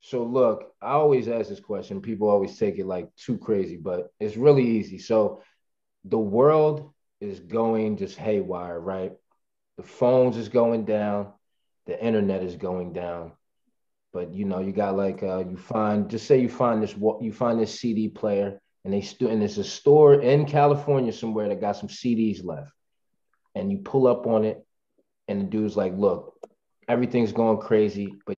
So look, I always ask this question. People always take it like too crazy, but it's really easy. So the world is going just haywire, right? The phones is going down, the internet is going down. But you know, you got like uh, you find just say you find this you find this CD player and they still and there's a store in California somewhere that got some CDs left. And you pull up on it and the dude's like, look, everything's going crazy, but